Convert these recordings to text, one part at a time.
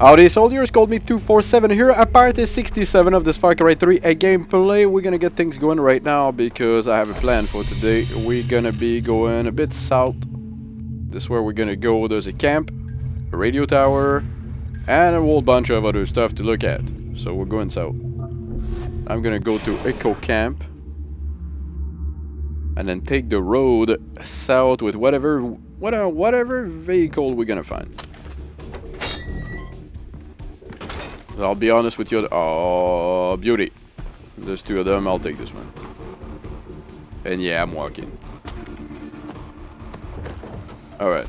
Howdy soldiers, ColdMeat247 here at Party 67 of this Far Cry 3 a gameplay. We're gonna get things going right now because I have a plan for today. We're gonna be going a bit south. This is where we're gonna go. There's a camp, a radio tower, and a whole bunch of other stuff to look at. So we're going south. I'm gonna go to Echo Camp and then take the road south with whatever whatever, whatever vehicle we're gonna find. I'll be honest with you. Oh, beauty. There's two of them. I'll take this one. And yeah, I'm walking. Alright.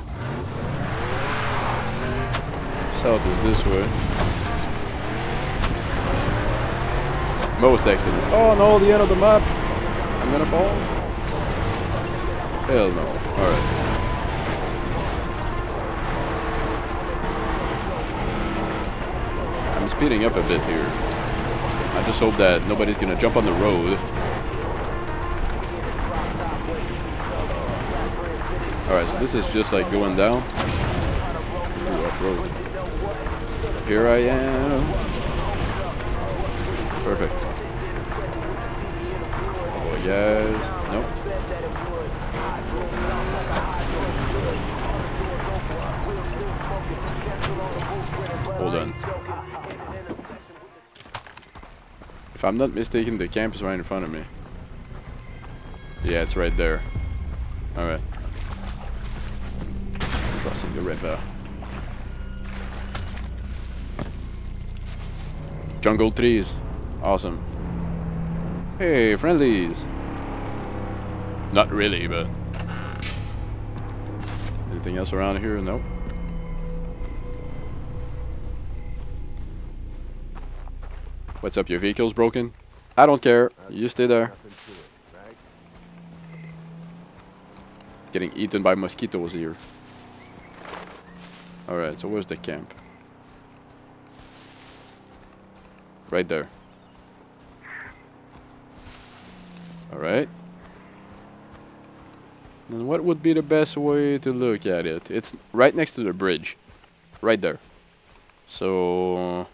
South is this way. Most excellent. Oh no, the end of the map. I'm gonna fall. Hell no. Alright. Speeding up a bit here. I just hope that nobody's gonna jump on the road. Alright, so this is just like going down. Ooh, off-road. Here I am. Perfect. Oh, yes. Nope. Hold on. If I'm not mistaken, the camp is right in front of me. Yeah, it's right there. Alright. Crossing the river. Jungle trees. Awesome. Hey, friendlies. Not really, but... Anything else around here? Nope. What's up, your vehicle's broken? I don't care. You stay there. Getting eaten by mosquitoes here. Alright, so where's the camp? Right there. Alright. And what would be the best way to look at it? It's right next to the bridge. Right there. So...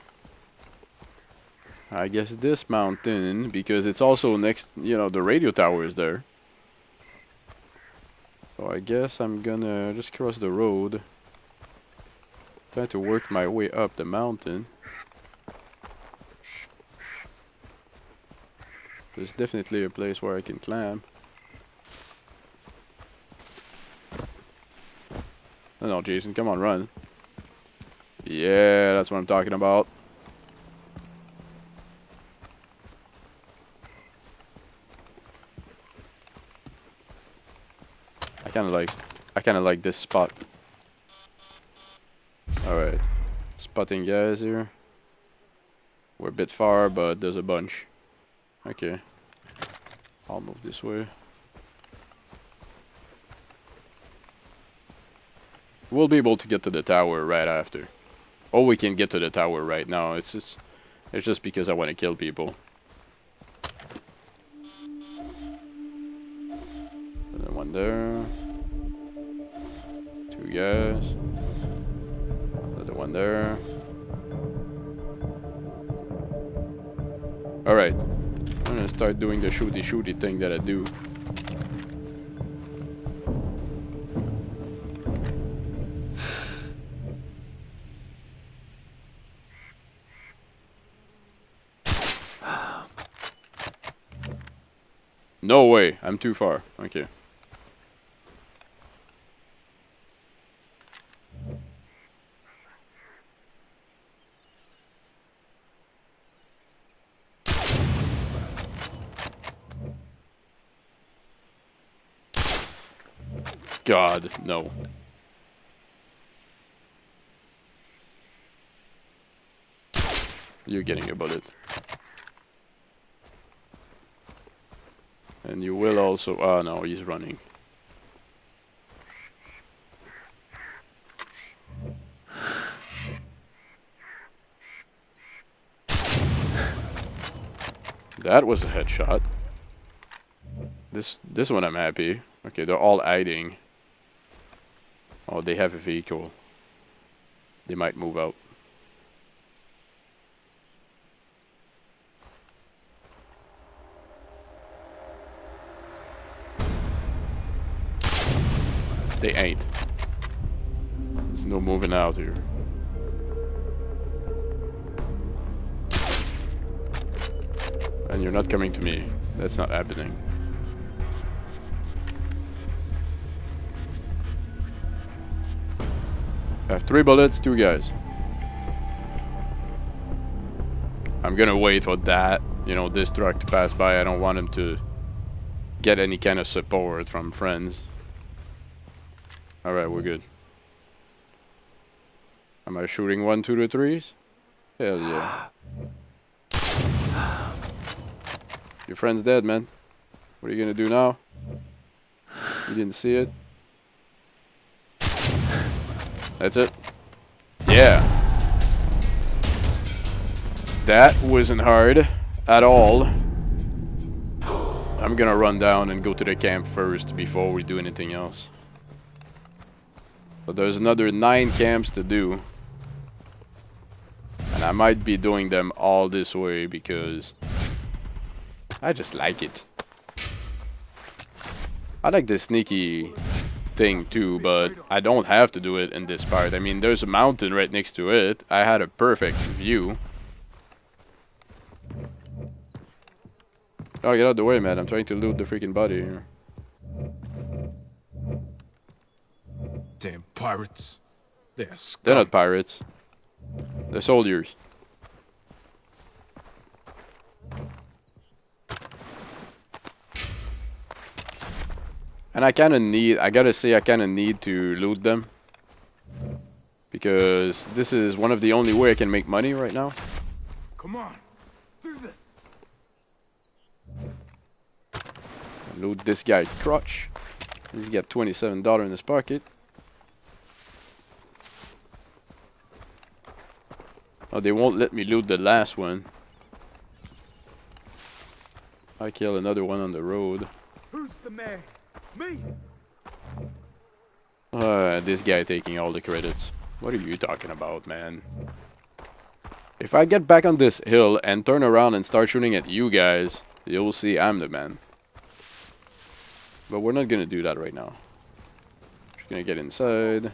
I guess this mountain, because it's also next, you know, the radio tower is there. So I guess I'm gonna just cross the road. Try to work my way up the mountain. There's definitely a place where I can climb. No, no, Jason, come on, run. Yeah, that's what I'm talking about. Kind of like, I kind of like this spot. All right, spotting guys here. We're a bit far, but there's a bunch. Okay, I'll move this way. We'll be able to get to the tower right after. Or we can get to the tower right now. It's just, it's just because I want to kill people. Another one there. Guys. Another one there. Alright. I'm gonna start doing the shooty shooty thing that I do. No way, I'm too far. Okay. God, no. You're getting a bullet. And you will also... Ah, no, he's running. That was a headshot. This this one I'm happy. Okay, they're all hiding. Oh, they have a vehicle. They might move out. They ain't. There's no moving out here. And you're not coming to me. That's not happening. I have three bullets, two guys. I'm gonna wait for that, you know, this truck to pass by. I don't want him to get any kind of support from friends. Alright, we're good. Am I shooting one, two, threes? Hell yeah. Your friend's dead, man. What are you gonna do now? You didn't see it? That's it? Yeah. That wasn't hard at all. I'm gonna run down and go to the camp first before we do anything else. But there's another nine camps to do. And I might be doing them all this way because I just like it. I like the sneaky thing too, but I don't have to do it in this part. I mean, there's a mountain right next to it. I had a perfect view. Oh, get out of the way, man. I'm trying to loot the freaking body here. Damn pirates. They're. They're not pirates. They're soldiers. And I kind of need, I gotta say, I kind of need to loot them. Because this is one of the only way I can make money right now. Come on. Do this. Loot this guy, crotch. He's got $27 in his pocket. Oh, they won't let me loot the last one. I kill another one on the road. Who's the man? Me. Uh, this guy taking all the credits. What are you talking about, man? If I get back on this hill and turn around and start shooting at you guys, you'll see I'm the man. But we're not gonna do that right now. Just gonna get inside.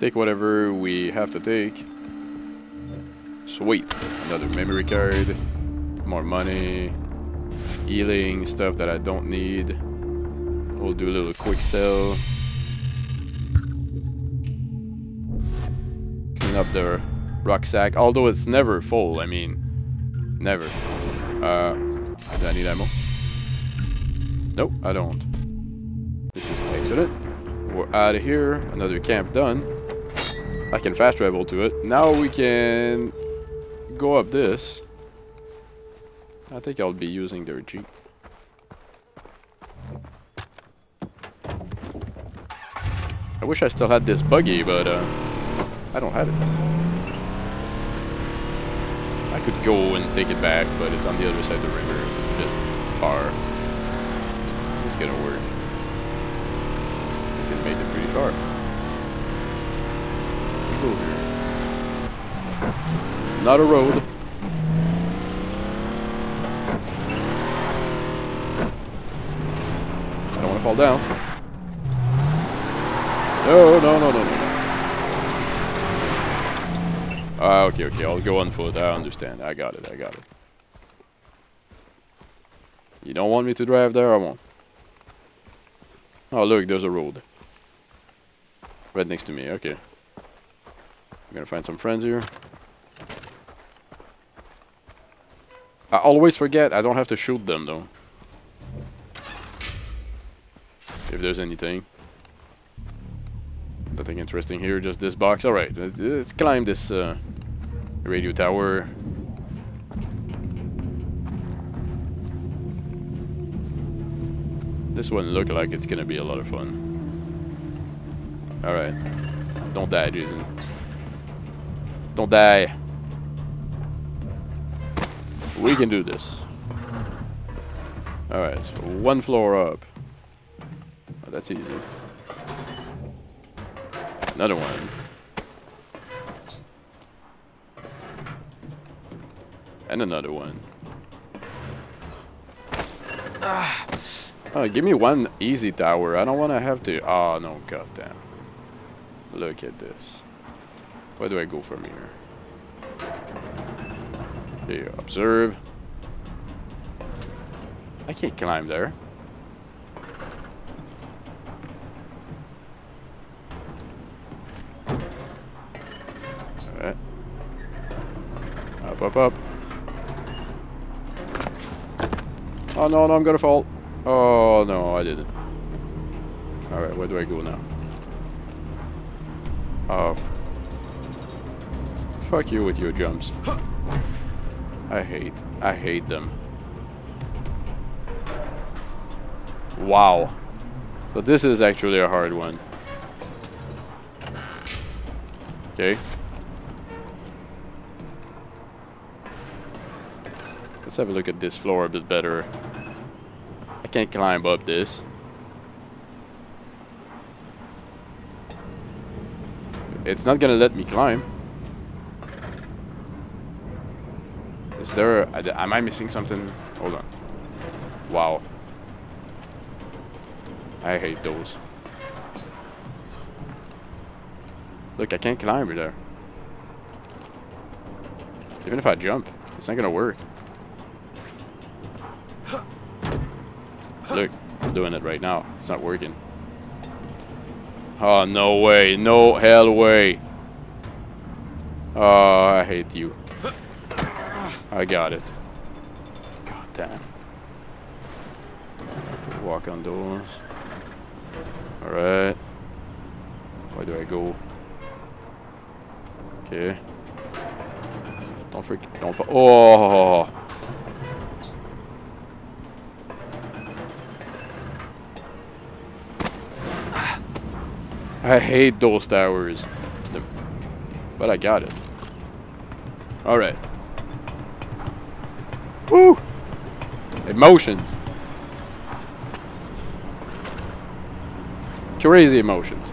Take whatever we have to take. Sweet. Another memory card. More money. Healing, stuff that I don't need. We'll do a little quick sell. Clean up the rucksack, although it's never full, I mean, never. Uh, do I need ammo? Nope, I don't. This is excellent. We're out of here, another camp done. I can fast travel to it. Now we can go up this. I think I'll be using their jeep. I wish I still had this buggy, but uh, I don't have it. I could go and take it back, but it's on the other side of the river. It's a bit far. It's gonna work. Can make it pretty far. Go here. It's not a road. I don't want to fall down. No, no, no, no, no. Ah, okay, okay, I'll go on foot. I understand. I got it, I got it. You don't want me to drive there? I won't. Oh, look, there's a road. Right next to me, okay. I'm gonna find some friends here. I always forget, I don't have to shoot them, though. If there's anything. Nothing interesting here, just this box. Alright, let's climb this uh, radio tower. This one look like it's gonna be a lot of fun. Alright. Don't die, Jason. Don't die. We can do this. Alright, so one floor up. Oh, that's easy. Another one. And another one. Ah. Oh, give me one easy tower. I don't want to have to... Oh, no, goddamn. Look at this. Where do I go from here? Okay, observe. I can't climb there. Up, up. Oh no, no, I'm gonna fall. Oh no, I didn't. Alright, where do I go now? Oh. Fuck you with your jumps. I hate, I hate them. Wow. So this is actually a hard one. Okay. Let's have a look at this floor a bit better. I can't climb up this. It's not gonna let me climb. Is there... Am I missing something? Hold on. Wow. I hate those. Look, I can't climb there. Even if I jump, it's not gonna work. Look, I'm doing it right now. It's not working. Oh, no way. No hell way. Oh, I hate you. I got it. God damn. Walk on doors. Alright. Where do I go? Okay. Don't freak. Don't fall. Oh! I hate those towers. But I got it. Alright. Woo! Emotions. Crazy emotions.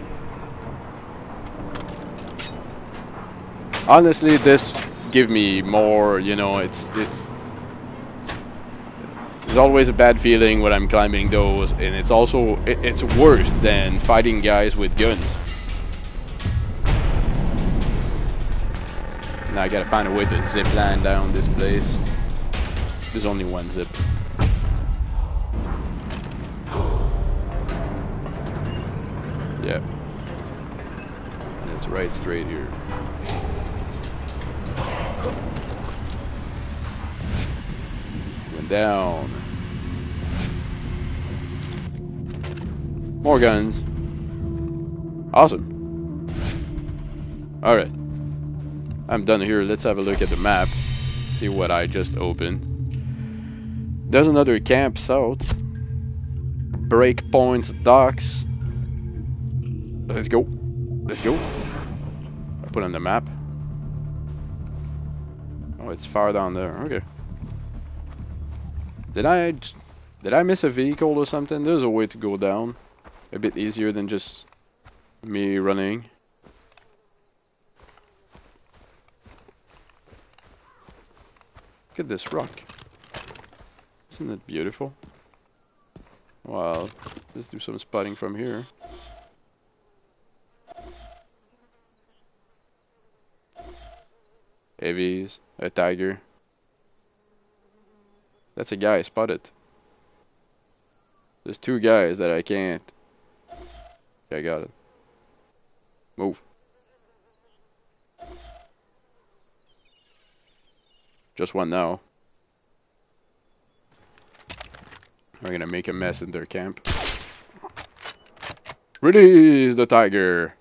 Honestly, this give me more, you know, it's it's there's always a bad feeling when I'm climbing those, and it's also it, it's worse than fighting guys with guns. Now I gotta find a way to zip line down this place. There's only one zip. And it's right straight here. Went down. More guns. Awesome. Alright. I'm done here. Let's have a look at the map. See what I just opened. There's another camp south. Breakpoints docks. Let's go. Let's go. I put on the map. Oh, it's far down there. Okay. Did I did I miss a vehicle or something? There's a way to go down a bit easier than just me running. Look at this rock. Isn't it beautiful? Well, let's do some spotting from here. Heavies, a tiger. That's a guy, spotted. There's two guys that I can't Okay, got it. Move. Just one now. We're gonna make a mess in their camp. Release the tiger!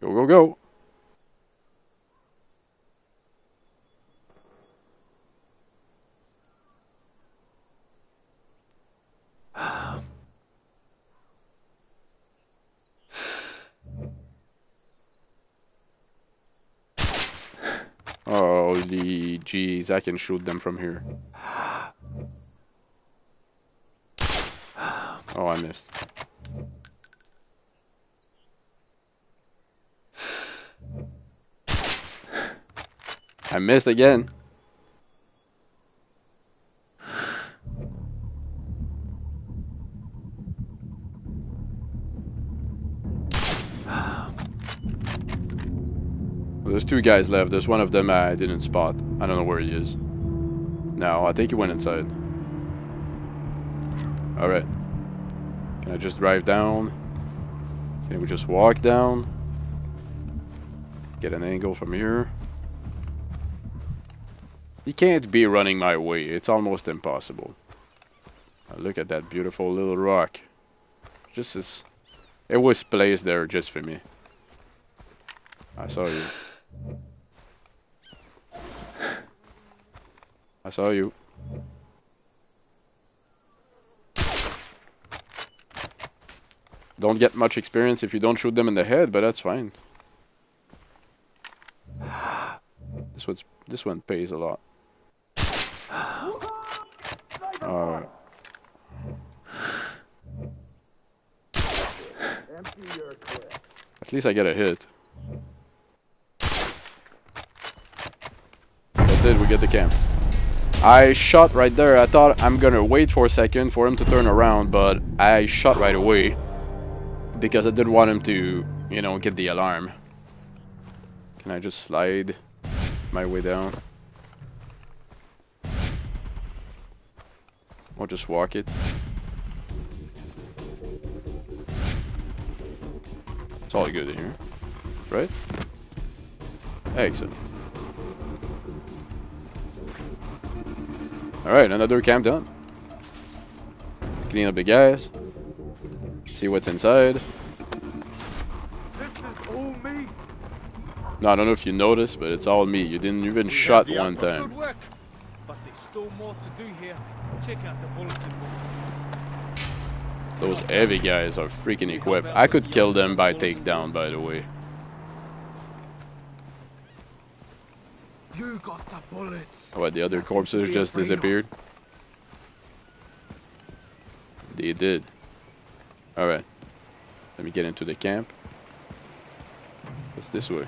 Go, go, go! Holy jeez, I can shoot them from here. Oh, I missed. I missed again. There's two guys left. There's one of them I didn't spot. I don't know where he is. No, I think he went inside. Alright. Can I just drive down? Can we just walk down? Get an angle from here. He can't be running my way. It's almost impossible. Now look at that beautiful little rock. Just as... It was placed there just for me. I saw you. I saw you. Don't get much experience if you don't shoot them in the head, but that's fine. This one's this one pays a lot. Alright. At least I get a hit. That's it, we get the camp. I shot right there. I thought I'm gonna wait for a second for him to turn around, but I shot right away. Because I didn't want him to, you know, get the alarm. Can I just slide my way down? Or just walk it? It's all good in here, right? Excellent. Alright, another camp done. Clean up the guys. See what's inside. This is all me. No, I don't know if you noticed, but it's all me. You didn't even shot one time. Work. But there's still more to do here. Check out the bulletin board. Those heavy guys are freaking equipped. I could kill them by takedown, by the way. You got the bullets. What, the other corpses just disappeared? They did. Alright. Let me get into the camp. It's this way.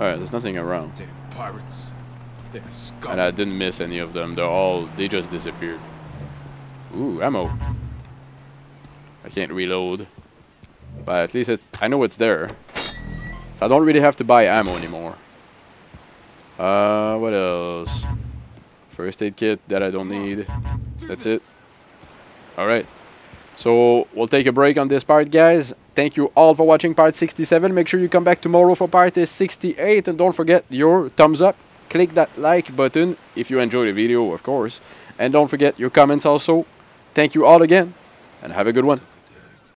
Alright, there's nothing around. Damn pirates. They're scum. And I didn't miss any of them. They're all, they just disappeared. Ooh, ammo. I can't reload. But at least it's, I know it's there. So I don't really have to buy ammo anymore. Uh, what else? First aid kit that I don't need. That's it. Alright. So, we'll take a break on this part, guys. Thank you all for watching part 67. Make sure you come back tomorrow for part 68. And don't forget your thumbs up. Click that like button if you enjoyed the video, of course. And don't forget your comments also. Thank you all again. And have a good one.